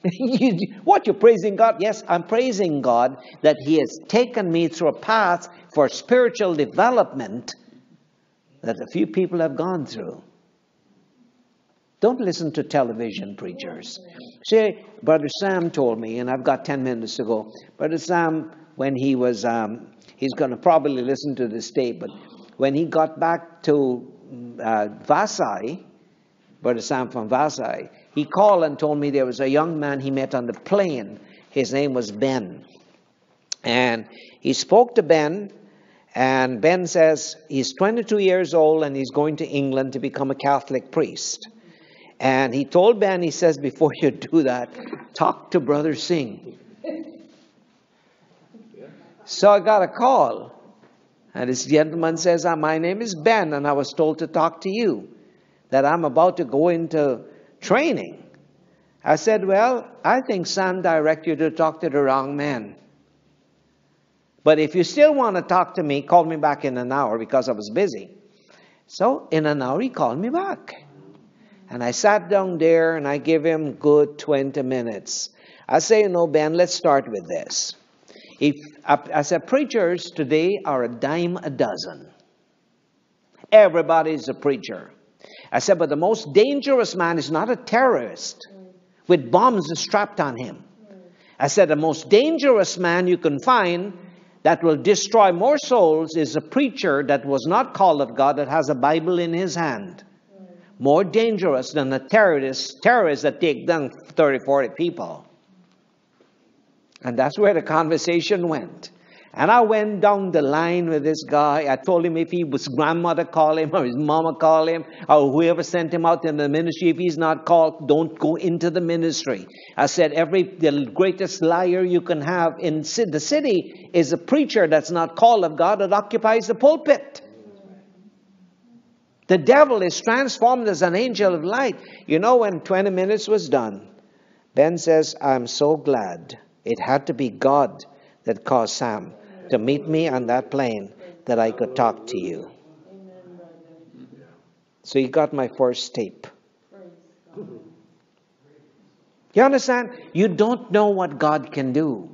what you're praising God? Yes, I'm praising God that He has taken me through a path for spiritual development that a few people have gone through. Don't listen to television preachers. See, Brother Sam told me, and I've got 10 minutes to go. Brother Sam, when he was, um, he's going to probably listen to this tape, but when he got back to uh, Vasai, Brother Sam from Vasai, he called and told me there was a young man he met on the plane. His name was Ben. And he spoke to Ben, and Ben says he's 22 years old and he's going to England to become a Catholic priest. And he told Ben, he says, before you do that, talk to Brother Singh. So I got a call. And this gentleman says, ah, My name is Ben, and I was told to talk to you, that I'm about to go into training. I said, Well, I think Sam directed you to talk to the wrong man. But if you still want to talk to me, call me back in an hour because I was busy. So in an hour, he called me back. And I sat down there and I gave him good 20 minutes. I say, you know, Ben, let's start with this. If, I said, preachers today are a dime a dozen. Everybody is a preacher. I said, but the most dangerous man is not a terrorist with bombs strapped on him. I said, the most dangerous man you can find that will destroy more souls is a preacher that was not called of God that has a Bible in his hand. More dangerous than a terrorist, terrorists that take down 30, 40 people. And that's where the conversation went. And I went down the line with this guy. I told him if he was grandmother call him or his mama call him or whoever sent him out in the ministry, if he's not called, don't go into the ministry. I said every the greatest liar you can have in the city is a preacher that's not called of God that occupies the pulpit. The devil is transformed as an angel of light. You know, when 20 minutes was done, Ben says, I'm so glad it had to be God that caused Sam to meet me on that plane that I could talk to you. So he got my first tape. You understand? You don't know what God can do.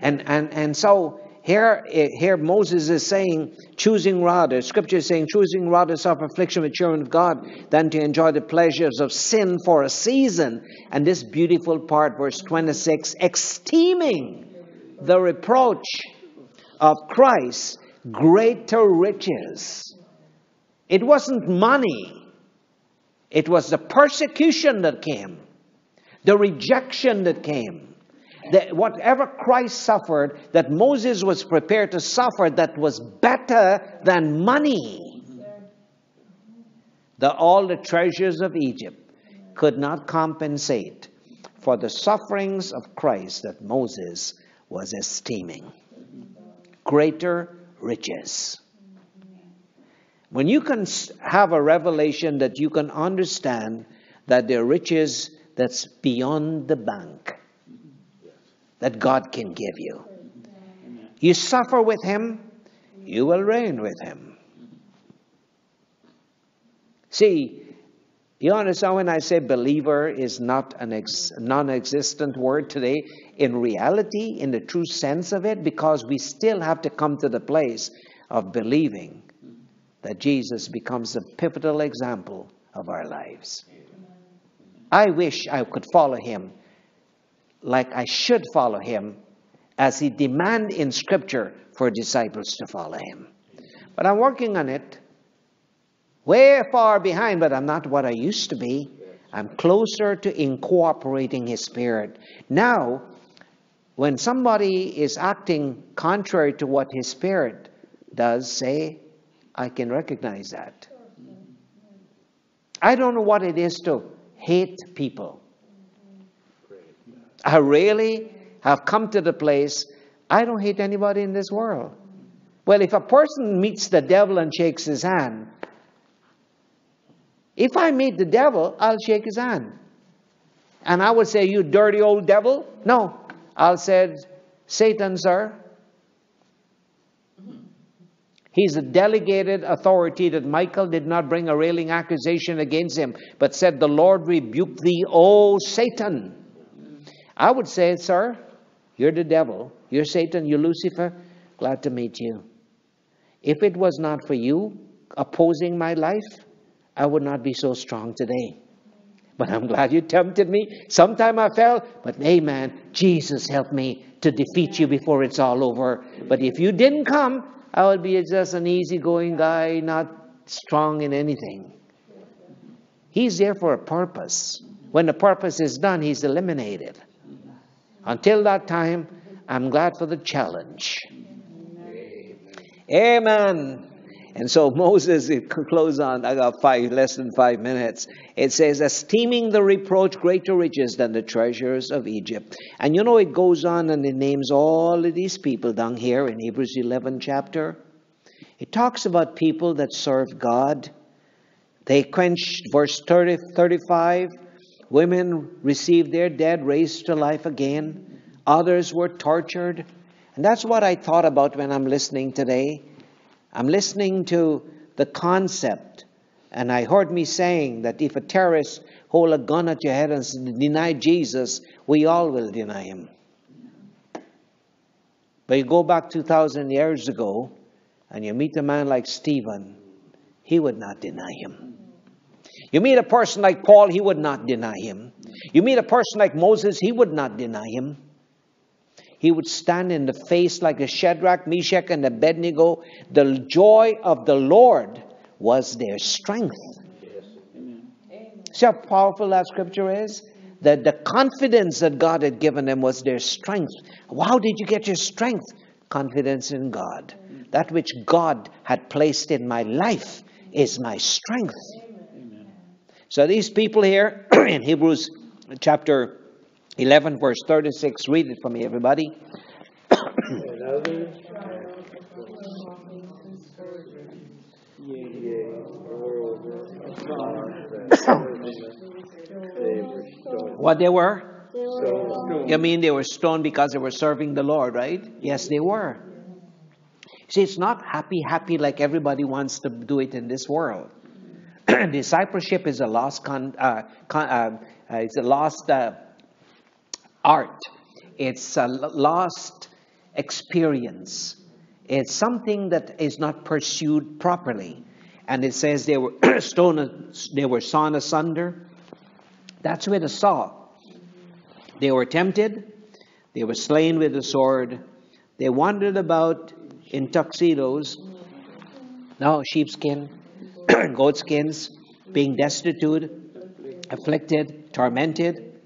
And, and, and so Here, eh, here Moses is saying, choosing rather, scripture is saying, choosing rather suffer affliction with children of God than to enjoy the pleasures of sin for a season. And this beautiful part, verse 26, esteeming the reproach of Christ greater riches. It wasn't money, it was the persecution that came, the rejection that came that whatever Christ suffered, that Moses was prepared to suffer, that was better than money. That all the treasures of Egypt could not compensate for the sufferings of Christ that Moses was esteeming. Greater riches. When you can have a revelation that you can understand that there are riches that's beyond the bank, that God can give you. You suffer with Him, you will reign with Him. See, you understand when I say believer is not a ex- non existent word today? In reality, in the true sense of it, because we still have to come to the place of believing that Jesus becomes the pivotal example of our lives. I wish I could follow him like I should follow him as he demand in scripture for disciples to follow him. But I'm working on it. Way far behind, but I'm not what I used to be. I'm closer to incorporating his spirit. Now, when somebody is acting contrary to what his spirit does say, I can recognize that. I don't know what it is to hate people. I really have come to the place I don't hate anybody in this world. Well, if a person meets the devil and shakes his hand, if I meet the devil, I'll shake his hand. And I would say, You dirty old devil? No. I'll say, Satan, sir. He's a delegated authority that Michael did not bring a railing accusation against him, but said, The Lord rebuke thee, O Satan. I would say, Sir, you're the devil. You're Satan. You're Lucifer. Glad to meet you. If it was not for you opposing my life, I would not be so strong today. But I'm glad you tempted me. Sometime I fell, but amen. Jesus helped me to defeat you before it's all over. But if you didn't come, I would be just an easygoing guy, not strong in anything. He's there for a purpose. When the purpose is done, he's eliminated. Until that time, I'm glad for the challenge. Amen. And so Moses, it close on, I got five, less than five minutes. It says, esteeming the reproach greater riches than the treasures of Egypt. And you know, it goes on and it names all of these people down here in Hebrews 11 chapter. It talks about people that serve God. They quenched, verse 30, 35, Women received their dead raised to life again. Others were tortured. And that's what I thought about when I'm listening today. I'm listening to the concept, and I heard me saying that if a terrorist hold a gun at your head and deny Jesus, we all will deny him. But you go back 2,000 years ago, and you meet a man like Stephen, he would not deny him. You meet a person like Paul, he would not deny him. You meet a person like Moses, he would not deny him. He would stand in the face like a Shadrach, Meshach, and Abednego. The joy of the Lord was their strength. See how powerful that scripture is? That the confidence that God had given them was their strength. How did you get your strength? Confidence in God. That which God had placed in my life is my strength. So these people here in Hebrews chapter 11, verse 36, read it for me, everybody. what they were? You mean they were stoned because they were serving the Lord, right? Yes, they were. See, it's not happy, happy like everybody wants to do it in this world. discipleship is a lost con, uh, con, uh, it's a lost uh, art. It's a lost experience. It's something that is not pursued properly. And it says they were stone, they were sawn asunder. That's with a saw. They were tempted. They were slain with a sword. They wandered about in tuxedos, no sheepskin, goatskins, being destitute, afflicted, tormented,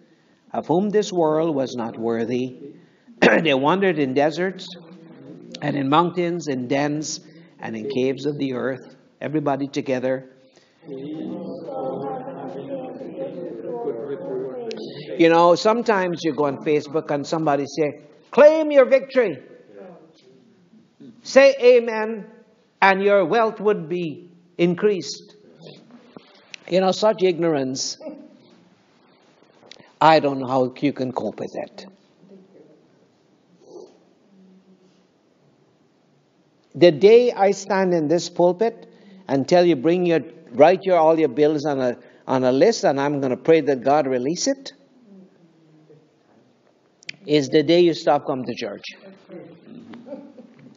of whom this world was not worthy. they wandered in deserts and in mountains, in dens, and in caves of the earth, everybody together. You know, sometimes you go on Facebook and somebody say, claim your victory. Say amen, and your wealth would be increased. You know, such ignorance, I don't know how you can cope with it. The day I stand in this pulpit and tell you, bring your, write your, all your bills on a, on a list, and I'm going to pray that God release it, is the day you stop coming to church.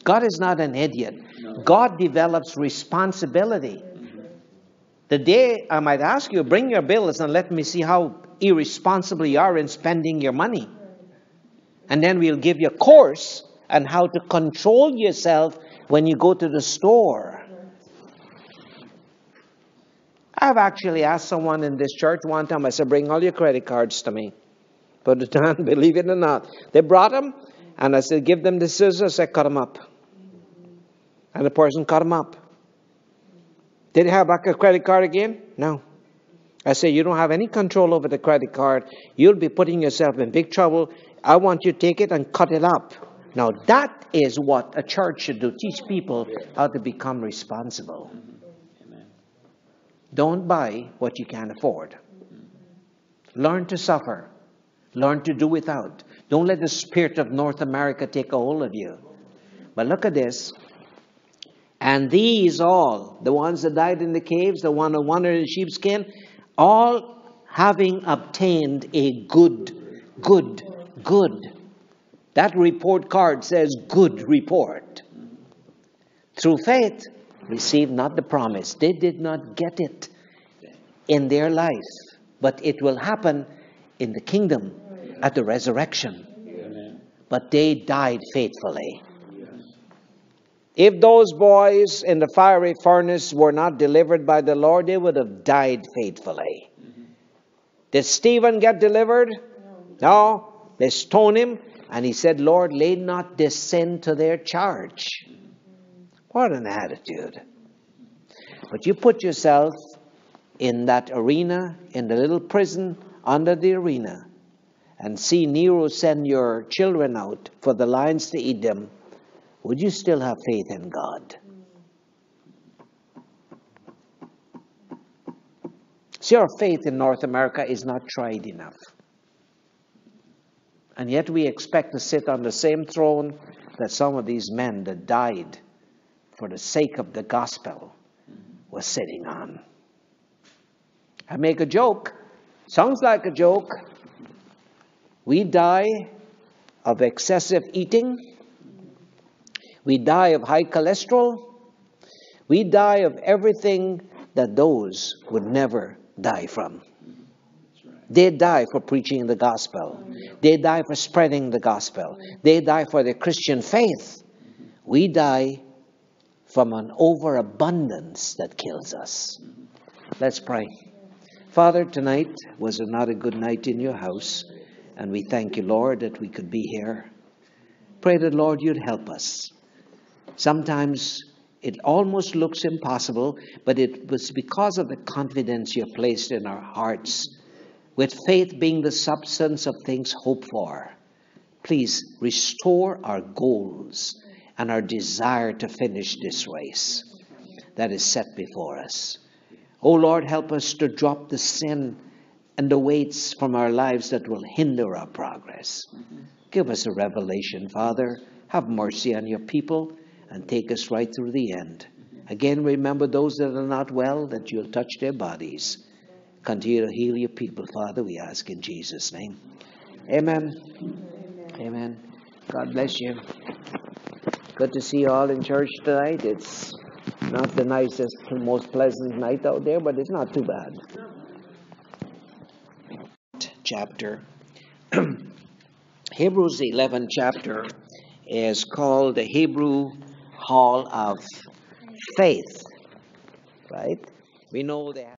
God is not an idiot. God develops responsibility. The day I might ask you, bring your bills and let me see how irresponsible you are in spending your money. And then we'll give you a course on how to control yourself when you go to the store. I've actually asked someone in this church one time, I said, bring all your credit cards to me. Down, believe it or not. They brought them, and I said, give them the scissors, I cut them up. And the person cut them up. Did he have back a credit card again? No. I say, you don't have any control over the credit card. You'll be putting yourself in big trouble. I want you to take it and cut it up. Now, that is what a church should do teach people how to become responsible. Don't buy what you can't afford. Learn to suffer. Learn to do without. Don't let the spirit of North America take a hold of you. But look at this. And these all, the ones that died in the caves, the one who wandered in sheepskin, all having obtained a good, good, good. That report card says good report. Through faith, received not the promise. They did not get it in their life, but it will happen in the kingdom at the resurrection. But they died faithfully. If those boys in the fiery furnace were not delivered by the Lord, they would have died faithfully. Did Stephen get delivered? No. They stoned him, and he said, Lord, lay not this sin to their charge. What an attitude. But you put yourself in that arena, in the little prison under the arena, and see Nero send your children out for the lions to eat them would you still have faith in God? See, our faith in North America is not tried enough. And yet we expect to sit on the same throne that some of these men that died for the sake of the gospel were sitting on. I make a joke. Sounds like a joke. We die of excessive eating we die of high cholesterol. We die of everything that those would never die from. They die for preaching the gospel. They die for spreading the gospel. They die for their Christian faith. We die from an overabundance that kills us. Let's pray. Father, tonight was not a good night in your house, and we thank you, Lord, that we could be here. Pray that, Lord, you'd help us Sometimes it almost looks impossible, but it was because of the confidence you placed in our hearts, with faith being the substance of things hoped for. Please restore our goals and our desire to finish this race that is set before us. Oh Lord, help us to drop the sin and the weights from our lives that will hinder our progress. Give us a revelation, Father. Have mercy on your people and take us right through the end. Again, remember those that are not well, that you'll touch their bodies. Continue to heal your people, Father, we ask in Jesus' name. Amen. Amen. Amen. God bless you. Good to see you all in church tonight. It's not the nicest, most pleasant night out there, but it's not too bad. Chapter. Hebrews 11 chapter is called the Hebrew Hall of Faith. Right? We know that.